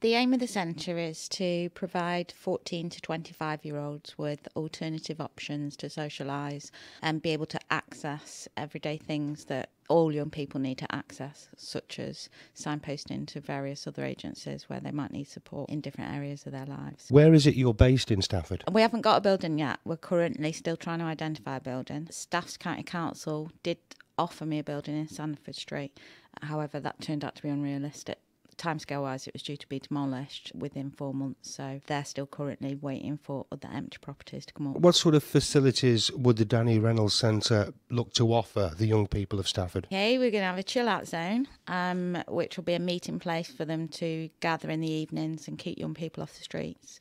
The aim of the centre is to provide 14 to 25 year olds with alternative options to socialise and be able to access everyday things that all young people need to access, such as signposting to various other agencies where they might need support in different areas of their lives. Where is it you're based in Stafford? We haven't got a building yet. We're currently still trying to identify a building. Staffs County Council did offer me a building in Sandford Street. However, that turned out to be unrealistic timescale wise, it was due to be demolished within four months. So they're still currently waiting for other empty properties to come up. What sort of facilities would the Danny Reynolds Centre look to offer the young people of Stafford? Okay, we're going to have a chill out zone, um, which will be a meeting place for them to gather in the evenings and keep young people off the streets.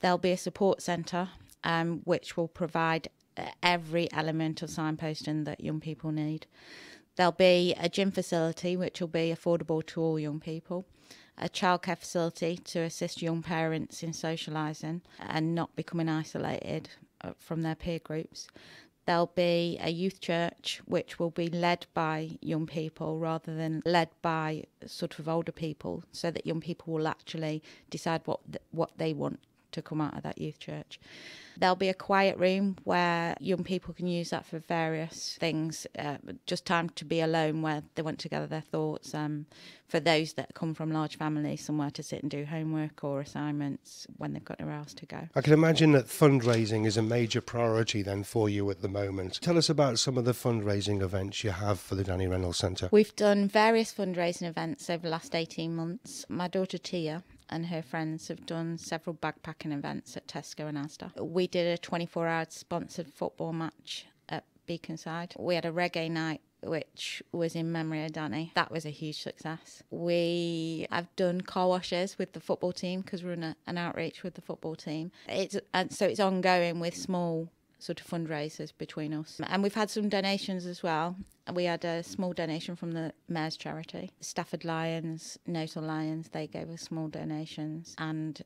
There'll be a support centre, um, which will provide uh, every element of signposting that young people need. There'll be a gym facility which will be affordable to all young people, a childcare facility to assist young parents in socialising and not becoming isolated uh, from their peer groups. There'll be a youth church which will be led by young people rather than led by sort of older people, so that young people will actually decide what what they want to come out of that youth church. There'll be a quiet room where young people can use that for various things, uh, just time to be alone where they want to gather their thoughts. Um, for those that come from large families, somewhere to sit and do homework or assignments when they've got nowhere else to go. I can imagine that fundraising is a major priority then for you at the moment. Tell us about some of the fundraising events you have for the Danny Reynolds Centre. We've done various fundraising events over the last 18 months. My daughter Tia and her friends have done several backpacking events at Tesco and Asda. We did a 24 hour sponsored football match at Beaconside. We had a reggae night which was in memory of Danny. That was a huge success. We have done car washes with the football team because we're in a, an outreach with the football team. It's and so it's ongoing with small sort of fundraisers between us. And we've had some donations as well. We had a small donation from the Mayor's charity. Stafford Lions, Nosal Lions, they gave us small donations and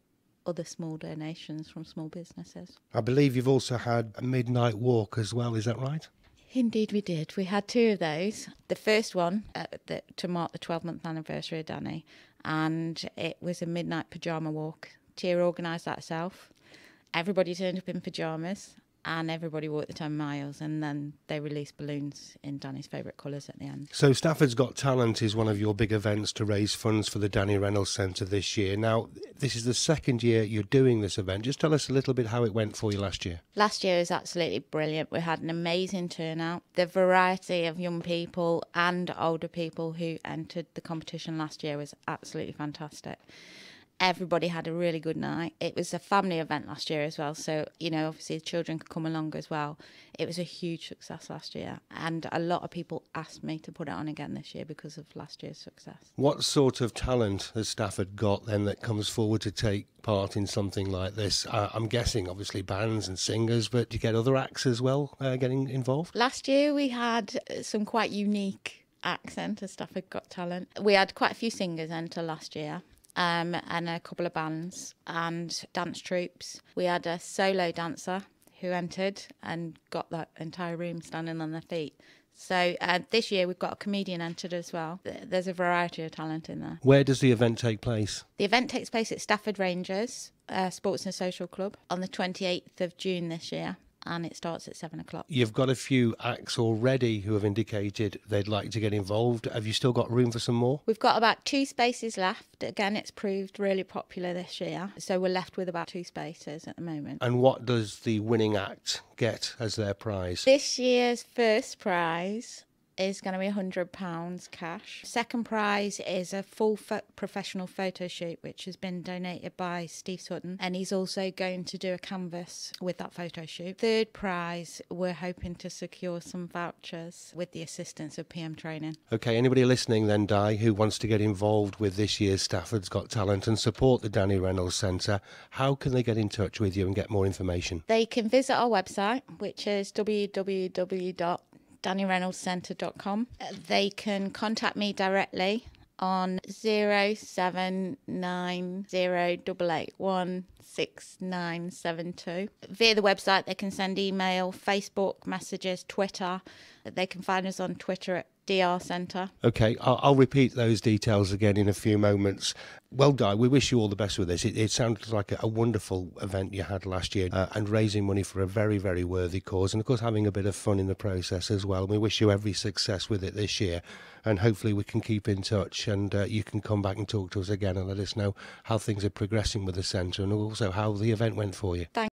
other small donations from small businesses. I believe you've also had a midnight walk as well, is that right? Indeed, we did. We had two of those. The first one uh, the, to mark the 12 month anniversary of Danny, and it was a midnight pyjama walk. Tia organised that herself. Everybody turned up in pyjamas, and everybody walked the 10 miles and then they released balloons in Danny's favourite colours at the end. So Stafford's Got Talent is one of your big events to raise funds for the Danny Reynolds Centre this year. Now, this is the second year you're doing this event. Just tell us a little bit how it went for you last year. Last year was absolutely brilliant. We had an amazing turnout. The variety of young people and older people who entered the competition last year was absolutely fantastic everybody had a really good night. It was a family event last year as well, so you know, obviously the children could come along as well. It was a huge success last year, and a lot of people asked me to put it on again this year because of last year's success. What sort of talent has Stafford got then that comes forward to take part in something like this? Uh, I'm guessing, obviously, bands and singers, but do you get other acts as well uh, getting involved? Last year we had some quite unique accent as Stafford Got Talent. We had quite a few singers enter last year um, and a couple of bands and dance troupes. We had a solo dancer who entered and got that entire room standing on their feet. So uh, this year we've got a comedian entered as well. There's a variety of talent in there. Where does the event take place? The event takes place at Stafford Rangers uh, Sports and Social Club on the 28th of June this year and it starts at seven o'clock. You've got a few acts already who have indicated they'd like to get involved. Have you still got room for some more? We've got about two spaces left. Again, it's proved really popular this year, so we're left with about two spaces at the moment. And what does the winning act get as their prize? This year's first prize is going to be £100 cash. Second prize is a full fo- professional photo shoot, which has been donated by Steve Sutton, and he's also going to do a canvas with that photo shoot. Third prize, we're hoping to secure some vouchers with the assistance of PM Training. Okay, anybody listening then, Di, who wants to get involved with this year's Stafford's Got Talent and support the Danny Reynolds Centre, how can they get in touch with you and get more information? They can visit our website, which is www DannyReynoldsCentre.com. They can contact me directly on 079088166972. Via the website, they can send email, Facebook messages, Twitter. They can find us on Twitter at DR Centre. Okay, I'll, I'll, repeat those details again in a few moments. Well, Di, we wish you all the best with this. It, it sounds like a, a, wonderful event you had last year uh, and raising money for a very, very worthy cause, and of course, having a bit of fun in the process as well. We wish you every success with it this year, and hopefully, we can keep in touch and uh, you can come back and talk to us again and let us know how things are progressing with the centre and also how the event went for you. Thank